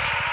flaps.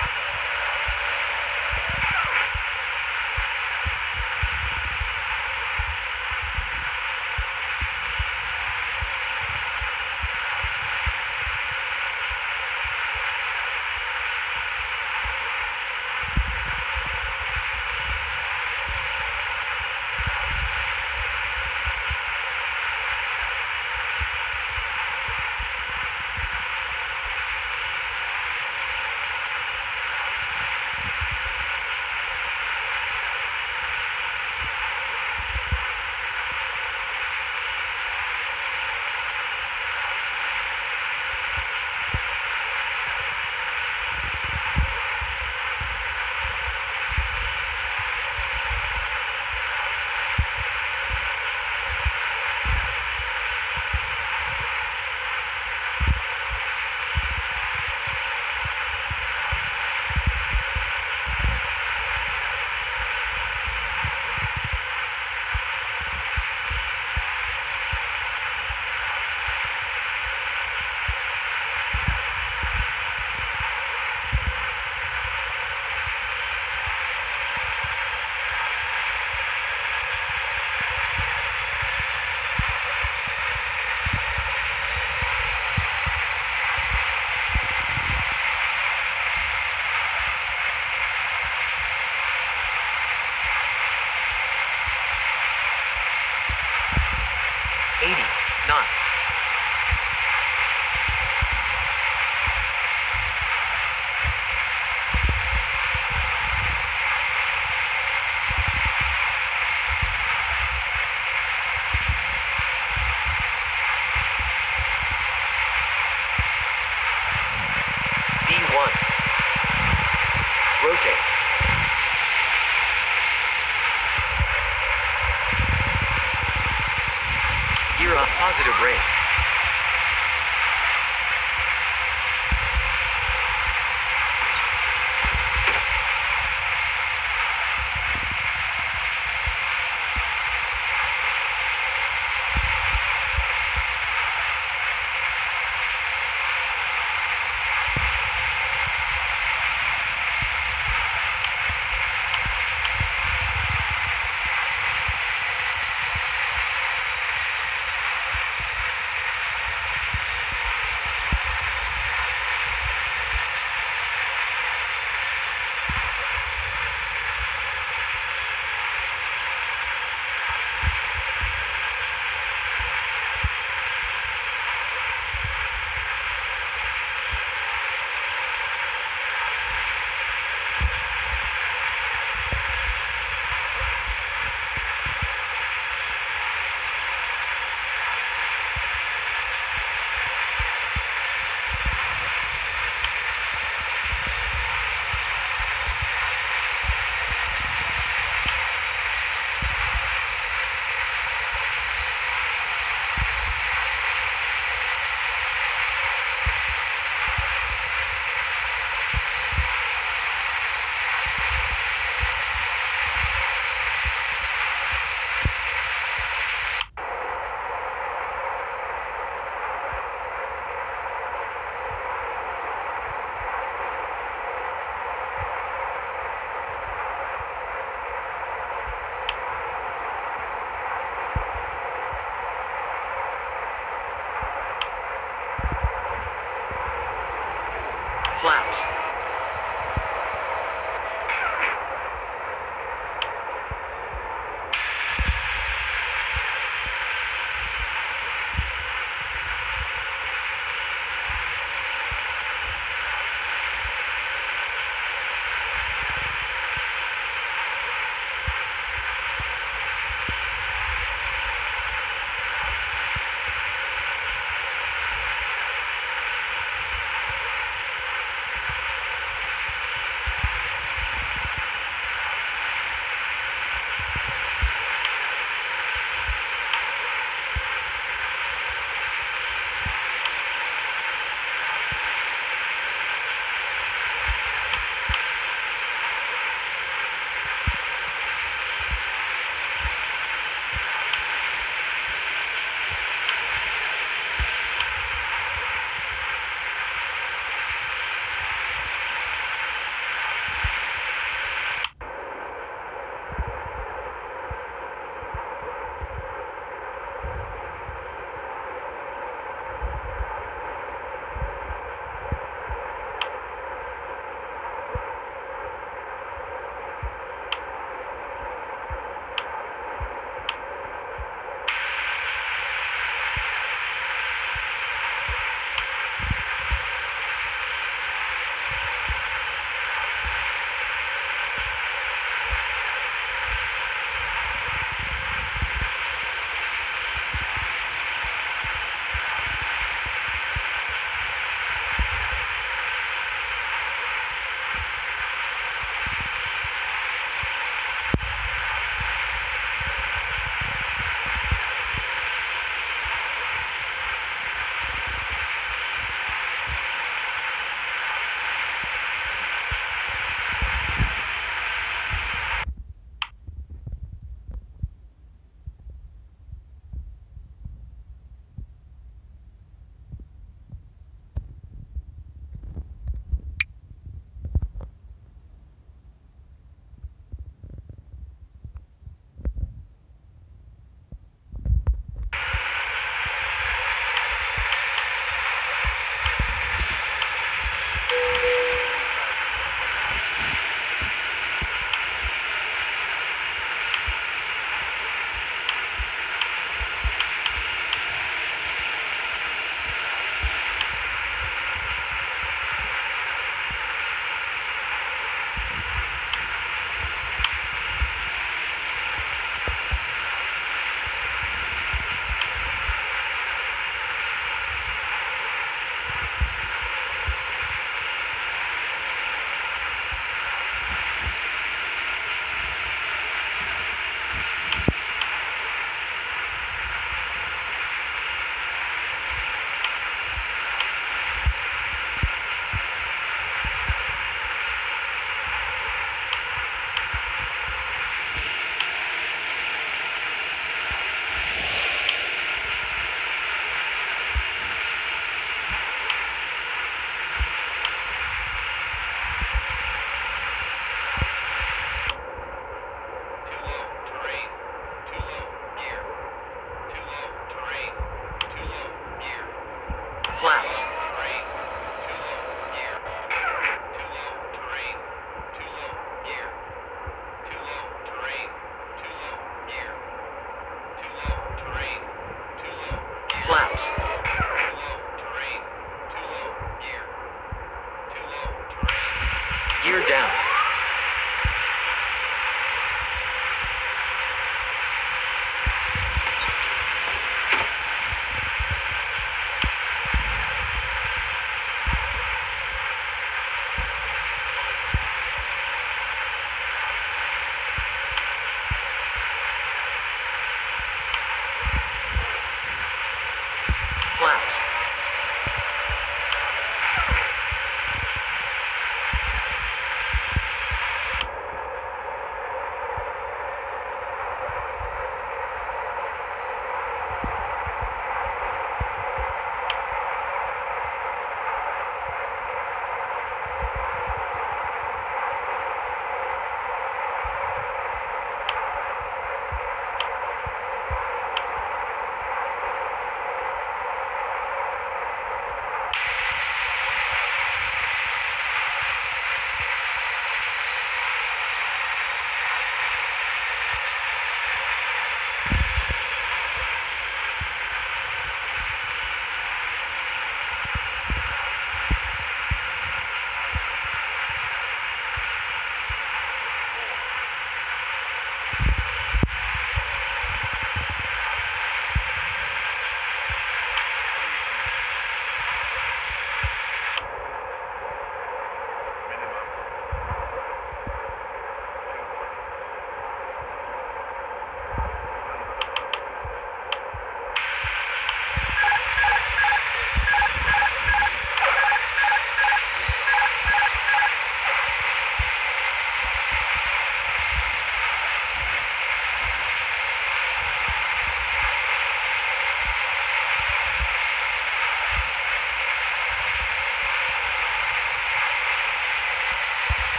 Flaps.